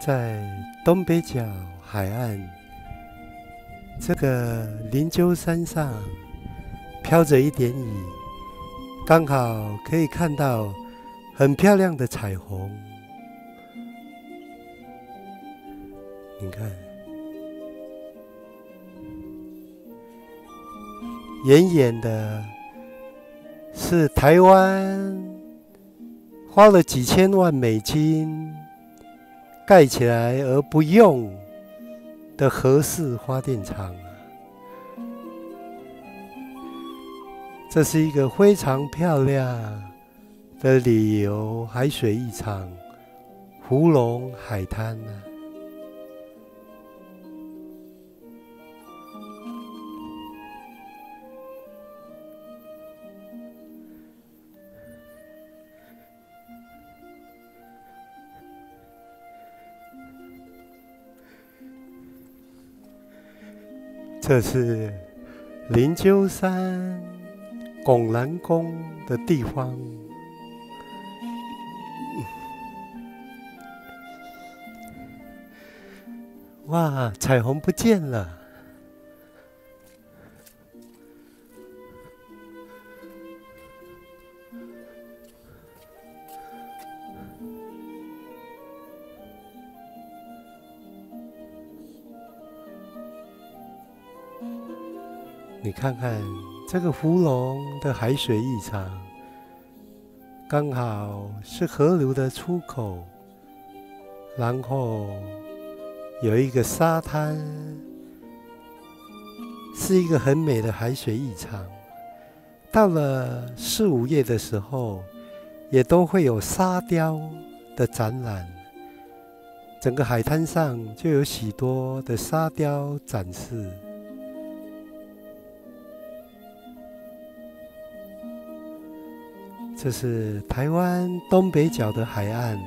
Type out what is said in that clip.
在东北角海岸这个灵鹫山上飘着一点雨，刚好可以看到很漂亮的彩虹。你看，远远的，是台湾花了几千万美金。盖起来而不用的合适发电厂啊，这是一个非常漂亮的旅游海水浴场——芙蓉海滩呢。这是灵鹫山拱南宫的地方。哇，彩虹不见了！你看看这个芙蓉的海水浴场，刚好是河流的出口，然后有一个沙滩，是一个很美的海水浴场。到了四五月的时候，也都会有沙雕的展览，整个海滩上就有许多的沙雕展示。这是台湾东北角的海岸。